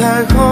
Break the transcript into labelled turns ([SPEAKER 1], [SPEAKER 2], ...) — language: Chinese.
[SPEAKER 1] 彩虹。